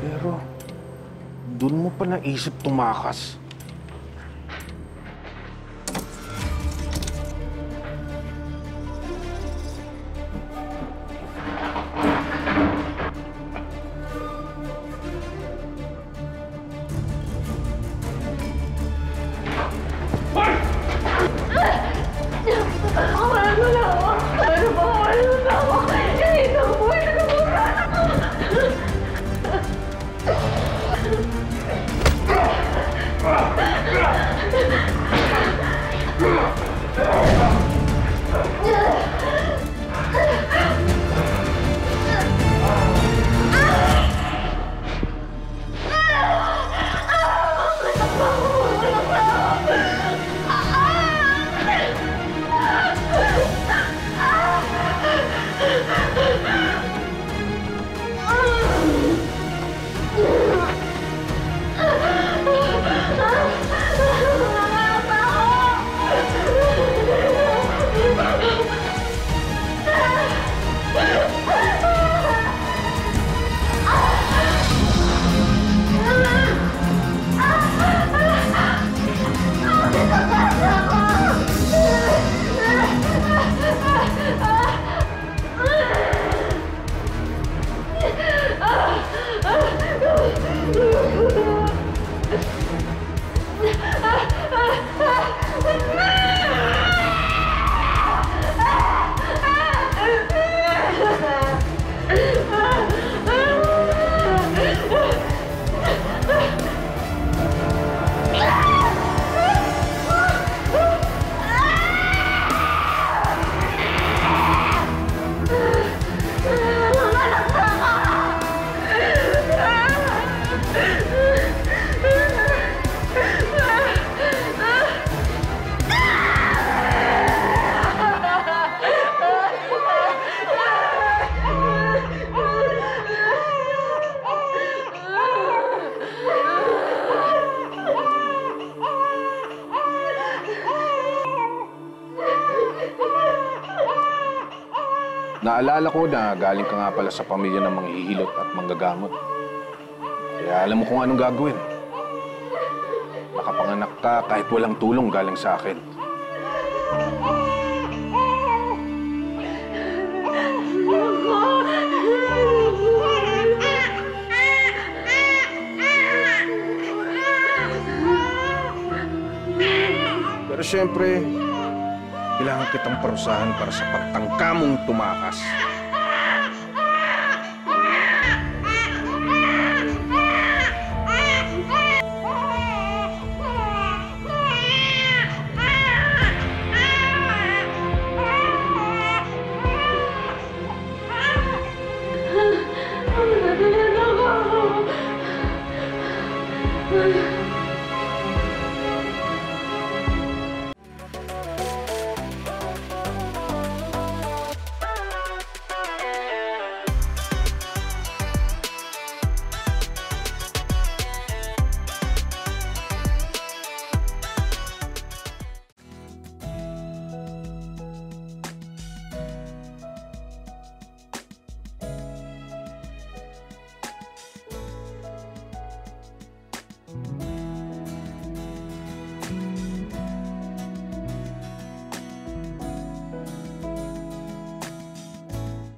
Pero, doon mo pa naisip tumakas. Naalala ko na galing ka nga pala sa pamilya ng manghihilot at manggagamot. Kaya alam mo kung anong gagawin. Nakapanganak ka kahit walang tulong galing sa akin. Pero siyempre, bilang kitang perusahaan para sa pagtangkamong tumakas. Oh, my God.